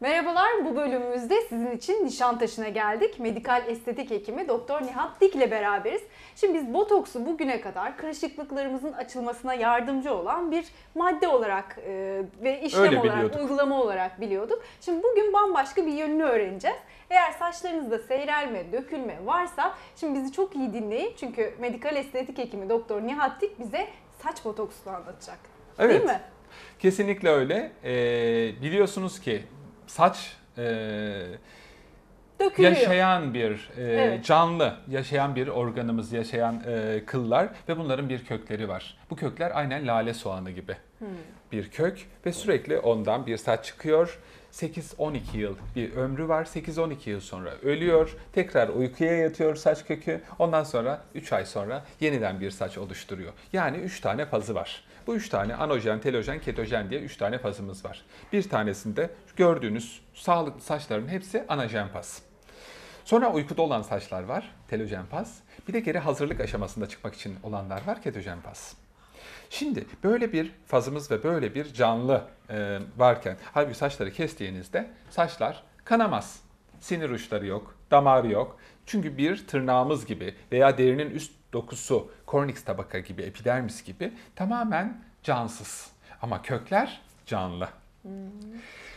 Merhabalar, bu bölümümüzde sizin için Nişantaşı'na geldik. Medikal estetik hekimi Doktor Nihat Dik ile beraberiz. Şimdi biz botoksu bugüne kadar kırışıklıklarımızın açılmasına yardımcı olan bir madde olarak e, ve işlem Öyle olarak, biliyorduk. uygulama olarak biliyorduk. Şimdi bugün bambaşka bir yönünü öğreneceğiz. Eğer saçlarınızda seyrelme, dökülme varsa şimdi bizi çok iyi dinleyin. Çünkü medikal estetik hekimi Doktor Nihat Dik bize saç botoksunu anlatacak. Değil Evet. mi? Kesinlikle öyle. Ee, biliyorsunuz ki saç e, Dökülüyor. yaşayan bir e, Evet. canlı, yaşayan bir organımız, yaşayan e, kıllar ve bunların bir kökleri var. Bu kökler aynen lale soğanı gibi Bir kök ve sürekli ondan bir saç çıkıyor. 8-12 yıl bir ömrü var. 8-12 yıl sonra ölüyor. Tekrar uykuya yatıyor saç kökü. Ondan sonra 3 ay sonra yeniden bir saç oluşturuyor. Yani 3 tane fazı var. Bu 3 tane anojen, telojen, ketojen diye 3 tane fazımız var. Bir tanesinde gördüğünüz sağlıklı saçların hepsi anajen faz. Sonra uykuda olan saçlar var, telojen faz. Bir de geri hazırlık aşamasında çıkmak için olanlar var, ketojen faz. Şimdi böyle bir fazımız ve böyle bir canlı e, varken halbuki saçları kestiğinizde saçlar kanamaz. Sinir uçları yok, damar yok. Çünkü bir tırnağımız gibi veya derinin üst dokusu, kornix tabaka gibi, epidermis gibi tamamen cansız. Ama kökler canlı.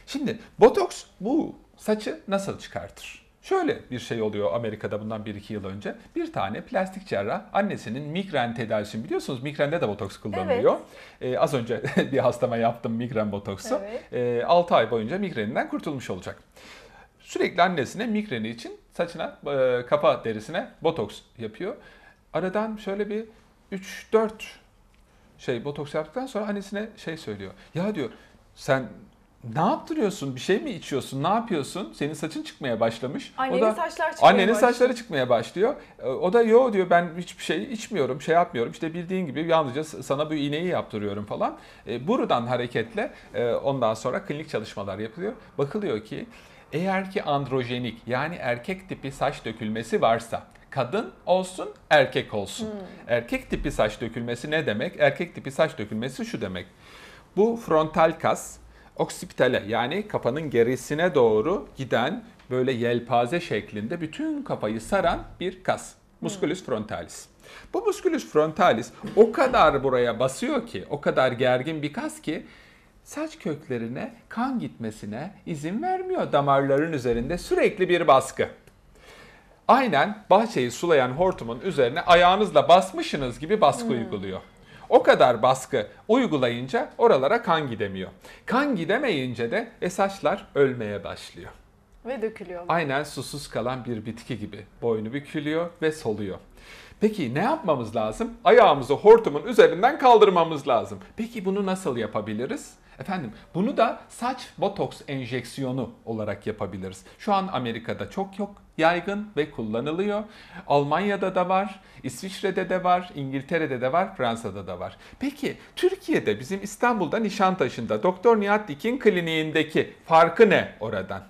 Şimdi botoks bu saçı nasıl çıkartır? Şöyle bir şey oluyor Amerika'da bundan 1-2 yıl önce. Bir tane plastik cerrah annesinin migren tedavisini biliyorsunuz migrende de botoks kullanılıyor. Ee, az önce bir hastama yaptım migren botoksu. Evet. 6 ay boyunca migreninden kurtulmuş olacak. Sürekli annesine migreni için saçına, e, kafa derisine botoks yapıyor. Aradan şöyle bir 3-4 şey botoks yaptıktan sonra annesine şey söylüyor. Ya diyor sen ne yaptırıyorsun? Bir şey mi içiyorsun? Ne yapıyorsun? Senin saçın çıkmaya başlamış. Annenin o da, saçlar çıkmaya Annenin başlıyor. saçları çıkmaya başlıyor. E, O da yo diyor ben hiçbir şey içmiyorum, şey yapmıyorum. İşte bildiğin gibi yalnızca sana bu iğneyi yaptırıyorum falan. E, buradan hareketle e, ondan sonra klinik çalışmalar yapılıyor. Bakılıyor ki eğer ki androjenik yani erkek tipi saç dökülmesi varsa kadın olsun erkek olsun. Erkek tipi saç dökülmesi ne demek? Erkek tipi saç dökülmesi şu demek. Bu frontal kas oksipitale yani kafanın gerisine doğru giden böyle yelpaze şeklinde bütün kafayı saran bir kas. Musculus frontalis. Bu musculus frontalis o kadar buraya basıyor ki, o kadar gergin bir kas ki saç köklerine kan gitmesine izin vermiyor damarların üzerinde sürekli bir baskı. Aynen bahçeyi sulayan hortumun üzerine ayağınızla basmışsınız gibi baskı uyguluyor. O kadar baskı uygulayınca oralara kan gidemiyor. Kan gidemeyince de e, saçlar ölmeye başlıyor. Ve dökülüyor. Aynen susuz kalan bir bitki gibi boynu bükülüyor ve soluyor. Peki ne yapmamız lazım? Ayağımızı hortumun üzerinden kaldırmamız lazım. Peki bunu nasıl yapabiliriz? Efendim bunu da saç botoks enjeksiyonu olarak yapabiliriz. Şu an Amerika'da çok yok yaygın ve kullanılıyor. Almanya'da da var, İsviçre'de de var, İngiltere'de de var, Fransa'da da var. Peki Türkiye'de bizim İstanbul'da Nişantaşı'nda Doktor Nihat Dik'in kliniğindeki farkı ne oradan?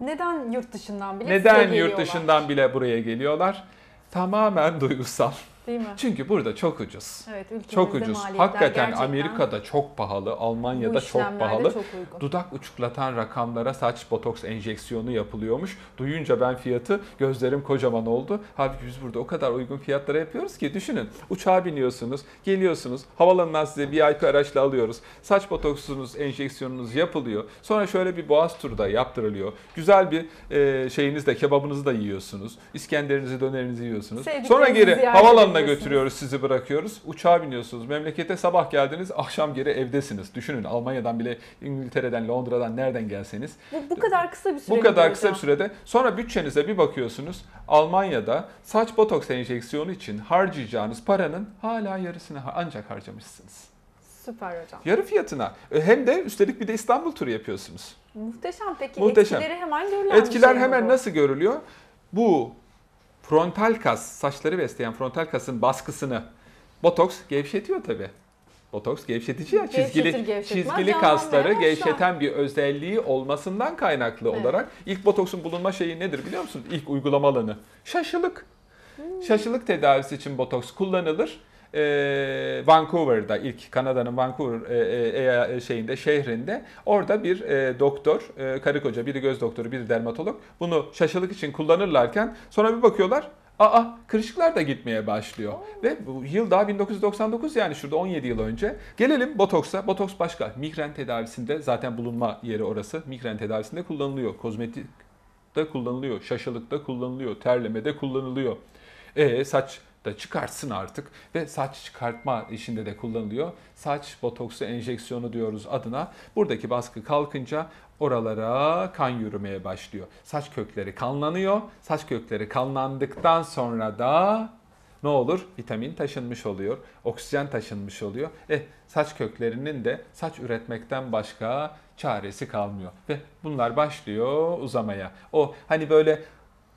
Neden yurt dışından bile Neden yurt dışından bile buraya geliyorlar? Tamamen duygusal. Değil mi? Çünkü burada çok ucuz. Evet, ülkemizde Çok ucuz. Hakikaten Amerika'da çok pahalı, Almanya'da çok pahalı. çok uygun. Dudak uçuklatan rakamlara saç botoks enjeksiyonu yapılıyormuş. Duyunca ben fiyatı gözlerim kocaman oldu. Halbuki biz burada o kadar uygun fiyatlara yapıyoruz ki düşünün. Uçağa biniyorsunuz, geliyorsunuz. Havalanından size VIP araçla alıyoruz. Saç botoksunuz, enjeksiyonunuz yapılıyor. Sonra şöyle bir boğaz turu da yaptırılıyor. Güzel bir e, şeyinizle kebabınızı da yiyorsunuz. İskenderinizi, dönerinizi yiyorsunuz. Sonra geri havalanına edebiliyorsunuz. götürüyoruz, sizi bırakıyoruz. Uçağa biniyorsunuz. Memlekete sabah geldiniz, akşam geri evdesiniz. Düşünün Almanya'dan bile İngiltere'den, Londra'dan nereden gelseniz. Bu, bu kadar kısa bir süre Bu kadar kısa bir sürede. Sonra bütçenize bir bakıyorsunuz. Almanya'da saç botoks enjeksiyonu için harcayacağınız paranın hala yarısını ancak harcamışsınız. Süper hocam. Yarı fiyatına. E, Hem de üstelik bir de İstanbul turu yapıyorsunuz. Muhteşem. Peki Muhteşem. etkileri hemen görülen Etkiler şey hemen bu? nasıl görülüyor? Bu frontal kas, saçları besleyen frontal kasın baskısını botoks gevşetiyor tabi. Botoks gevşetici ya Gevşetir, çizgili gevşetmez, çizgili kasları gevşeten bir özelliği olmasından kaynaklı Evet. olarak ilk botoksun bulunma şeyi nedir biliyor musun? İlk uygulama alanı. Şaşılık. Hmm. Şaşılık tedavisi için botoks kullanılır. E, Vancouver'da ilk Kanada'nın Vancouver e, e, e, şeyinde şehrinde orada bir e, doktor, e, karı koca biri göz doktoru, biri dermatolog bunu şaşılık için kullanırlarken sonra bir bakıyorlar Aa kırışıklar da gitmeye başlıyor. Ve bu yıl daha 1999 yani şurada 17 yıl önce. Gelelim botoksa. Botoks başka. Migren tedavisinde zaten bulunma yeri orası. Migren tedavisinde kullanılıyor. Kozmetik de kullanılıyor. Şaşılıkta kullanılıyor. Terlemede kullanılıyor. E saç da çıkartsın artık ve saç çıkartma işinde de kullanılıyor. Saç botoksu enjeksiyonu diyoruz adına. Buradaki baskı kalkınca oralara kan yürümeye başlıyor. Saç kökleri kanlanıyor. Saç kökleri kanlandıktan sonra da ne olur? Vitamin taşınmış oluyor. Oksijen taşınmış oluyor. E saç köklerinin de saç üretmekten başka çaresi kalmıyor. Ve bunlar başlıyor uzamaya. O hani böyle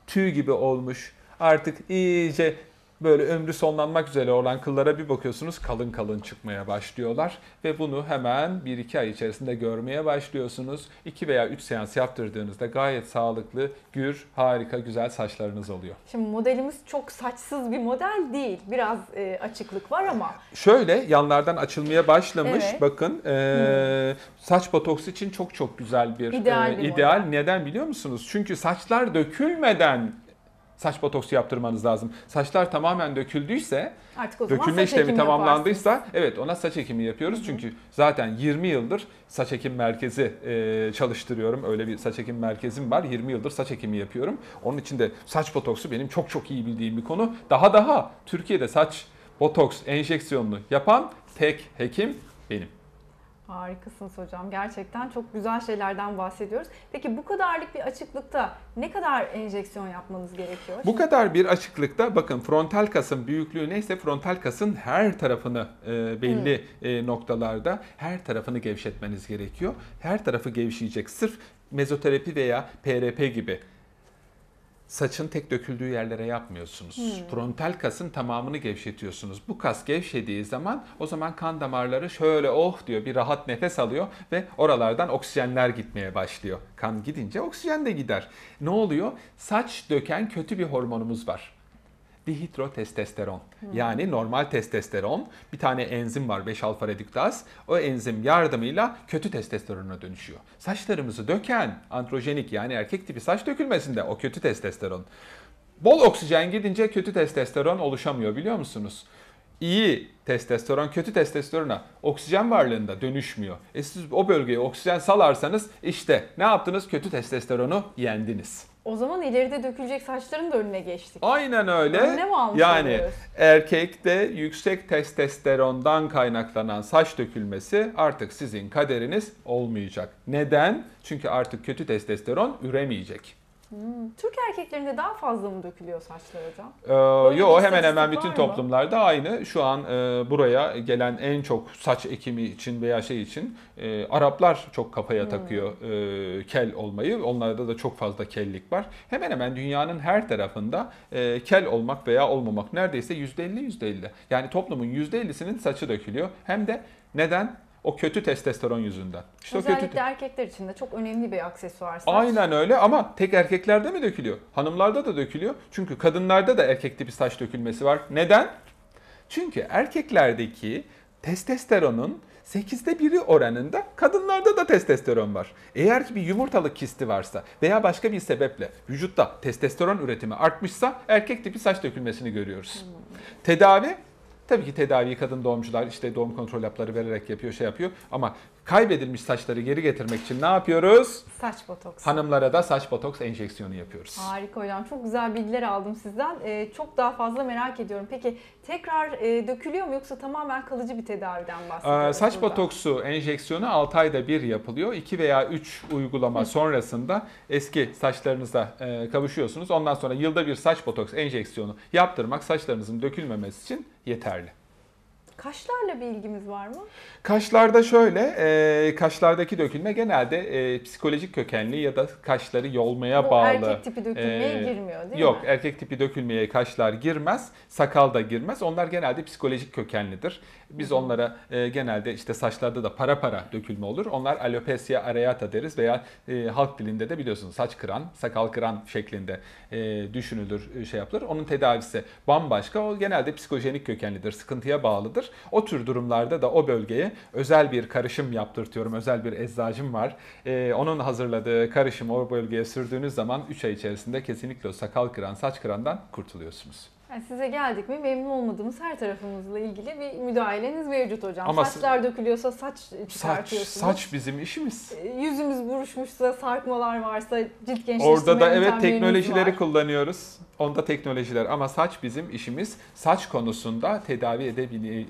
tüy gibi olmuş artık iyice böyle ömrü sonlanmak üzere olan kıllara bir bakıyorsunuz kalın kalın çıkmaya başlıyorlar ve bunu hemen 1-2 ay içerisinde görmeye başlıyorsunuz. 2 veya 3 seans yaptırdığınızda gayet sağlıklı, gür, harika, güzel saçlarınız oluyor. Şimdi modelimiz çok saçsız bir model değil. Biraz e, açıklık var ama Şöyle yanlardan açılmaya başlamış. Evet. Bakın eee, saç botoksu için çok çok güzel bir İdeal eee, bir ideal. model. Neden biliyor musunuz? Çünkü saçlar dökülmeden saç botoksu yaptırmanız lazım. Saçlar tamamen döküldüyse, artık o zaman dökülme saç işlemi ekimi tamamlandıysa evet ona saç ekimi yapıyoruz. Çünkü zaten 20 yıldır saç ekim merkezi eee, çalıştırıyorum. Öyle bir saç ekim merkezim var. 20 yıldır saç ekimi yapıyorum. Onun için de saç botoksu benim çok çok iyi bildiğim bir konu. Daha daha Türkiye'de saç botoks enjeksiyonunu yapan tek hekim benim. Harikasınız hocam. Gerçekten çok güzel şeylerden bahsediyoruz. Peki bu kadarlık bir açıklıkta ne kadar enjeksiyon yapmanız gerekiyor? Bu kadar bir açıklıkta bakın frontal kasın büyüklüğü neyse frontal kasın her tarafını e, belli e, noktalarda her tarafını gevşetmeniz gerekiyor. Her tarafı gevşeyecek. Sırf mezoterapi veya PRP gibi saçın tek döküldüğü yerlere yapmıyorsunuz. Frontal kasın tamamını gevşetiyorsunuz. Bu kas gevşediği zaman o zaman kan damarları şöyle oh diyor bir rahat nefes alıyor ve oralardan oksijenler gitmeye başlıyor. Kan gidince oksijen de gider. Ne oluyor? Saç döken kötü bir hormonumuz var. Dihidrotestosteron. Yani normal testosteron. Bir tane enzim var 5 alfa rediktaz. O enzim yardımıyla kötü testosterona dönüşüyor. Saçlarımızı döken androjenik yani erkek tipi saç dökülmesinde o kötü testosteron. Bol oksijen gidince kötü testosteron oluşamıyor biliyor musunuz? İyi testosteron kötü testosterona oksijen varlığında dönüşmüyor. E siz o bölgeye oksijen salarsanız işte ne yaptınız? Kötü testosteronu yendiniz. O zaman ileride dökülecek saçların da önüne geçtik. Aynen öyle. Önlem almış yani oluyoruz. erkekte yüksek testosterondan kaynaklanan saç dökülmesi artık sizin kaderiniz olmayacak. Neden? Çünkü artık kötü testosteron üremeyecek. Türk erkeklerinde daha fazla mı dökülüyor saçlar hocam? Ee, yo hemen hemen bütün mı? toplumlarda aynı. Şu an e, buraya gelen en çok saç ekimi için veya şey için e, Araplar çok Hmm. kafaya takıyor e, kel olmayı. Onlarda da çok fazla kellik var. Hemen hemen dünyanın her tarafında e, kel olmak veya olmamak neredeyse %50 %50. Yani toplumun %50'sinin saçı dökülüyor. Hem de neden? O kötü testosteron yüzünden. İşte o Özellikle kötü erkekler için de çok önemli bir aksesuar saç. Aynen öyle ama tek erkeklerde mi dökülüyor? Hanımlarda da dökülüyor. Çünkü kadınlarda da erkek tipi saç dökülmesi var. Neden? Çünkü erkeklerdeki testosteronun 8'de biri oranında kadınlarda da testosteron var. Eğer ki bir yumurtalık kisti varsa veya başka bir sebeple vücutta testosteron üretimi artmışsa erkek tipi saç dökülmesini görüyoruz. Tedavi Tabii ki tedaviyi kadın doğumcular işte doğum kontrol hapları vererek yapıyor, şey yapıyor. Ama kaybedilmiş saçları geri getirmek için ne yapıyoruz? Saç botoks. Hanımlara da saç botoks enjeksiyonu yapıyoruz. Harika hocam. Çok güzel bilgiler aldım sizden. Ee, çok daha fazla merak ediyorum. Peki tekrar e, dökülüyor mu yoksa tamamen kalıcı bir tedaviden bahsediyoruz Ee, saç burada? botoksu enjeksiyonu 6 ayda bir yapılıyor. 2 veya 3 uygulama sonrasında eski saçlarınıza e, kavuşuyorsunuz. Ondan sonra yılda bir saç botoks enjeksiyonu yaptırmak saçlarınızın dökülmemesi için yeterli. Kaşlarla bir ilgimiz var mı? Kaşlarda şöyle, e, kaşlardaki dökülme genelde e, psikolojik kökenli ya da kaşları yolmaya Bu bağlı. erkek tipi dökülmeye Ee, girmiyor değil Yok, mi? erkek tipi dökülmeye kaşlar girmez, sakal da girmez. Onlar genelde psikolojik kökenlidir. Biz Hı hı. onlara e, genelde işte saçlarda da para para dökülme olur. Onlar alopecia areata deriz veya e, halk dilinde de biliyorsunuz saç kıran, sakal kıran şeklinde e, düşünülür, e, şey yapılır. Onun tedavisi bambaşka. O genelde psikojenik kökenlidir, sıkıntıya bağlıdır. O tür durumlarda da o bölgeye özel bir karışım yaptırtıyorum. Özel bir eczacım var. E, onun hazırladığı karışımı o bölgeye sürdüğünüz zaman 3 ay içerisinde kesinlikle o sakal kıran, saç kırandan kurtuluyorsunuz. Yani size geldik mi memnun olmadığımız her tarafımızla ilgili bir müdahaleniz mevcut hocam. Ama Saçlar dökülüyorsa saç Saç, çıkartıyorsunuz. saç bizim işimiz. Ee, Yüzümüz buruşmuşsa, sarkmalar varsa cilt gençleştirme Orada da evet teknolojileri var. kullanıyoruz. Onda teknolojiler ama saç bizim işimiz. Saç konusunda tedavi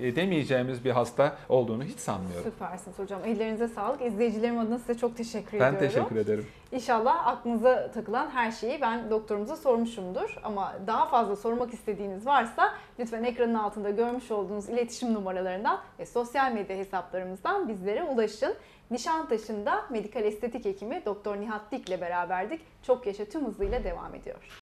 edemeyeceğimiz bir hasta olduğunu hiç sanmıyorum. Süpersiniz hocam. Ellerinize sağlık. İzleyicilerim adına size çok teşekkür Ben ediyorum. teşekkür ederim. İnşallah aklınıza takılan her şeyi ben doktorumuza sormuşumdur. Ama daha fazla sormak istediğiniz varsa lütfen ekranın altında görmüş olduğunuz iletişim numaralarından ve sosyal medya hesaplarımızdan bizlere ulaşın. Nişantaşı'nda medikal estetik hekimi Doktor Nihat Dik ile beraberdik. Çok yaşa tüm hızıyla devam ediyor.